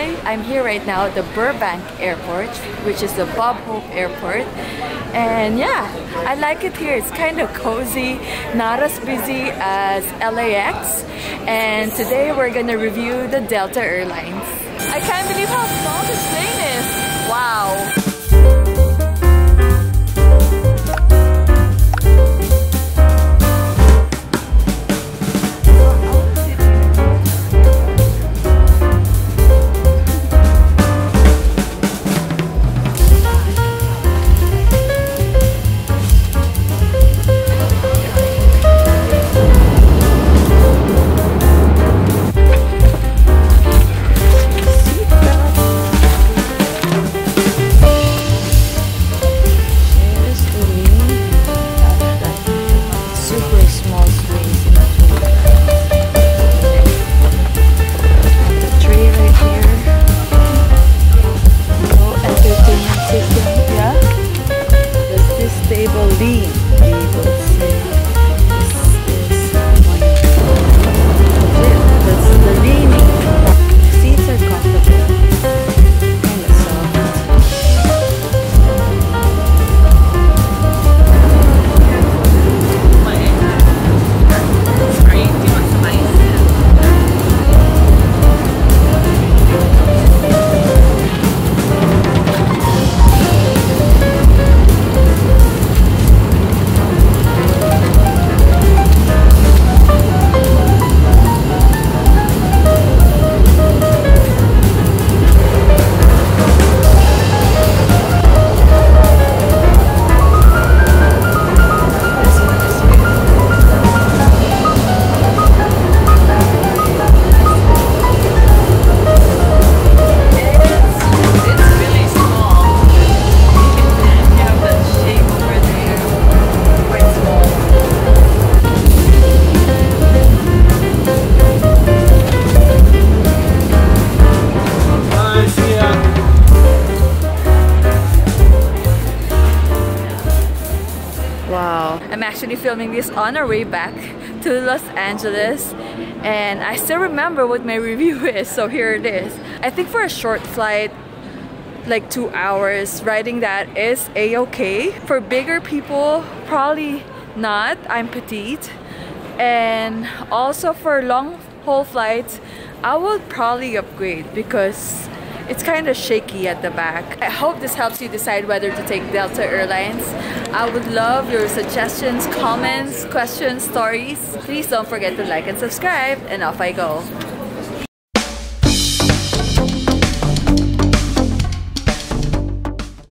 Hi, I'm here right now at the Burbank Airport, which is the Bob Hope Airport. And yeah, I like it here. It's kind of cozy, not as busy as LAX. And today we're gonna review the Delta Airlines. I can't believe how small this plane is. I'm actually filming this on our way back to Los Angeles and I still remember what my review is so here it is. I think for a short flight like two hours riding that is a-okay. For bigger people probably not. I'm petite and also for long haul flights I would probably upgrade because it's kind of shaky at the back. I hope this helps you decide whether to take Delta Airlines. I would love your suggestions, comments, questions, stories. Please don't forget to like and subscribe and off I go.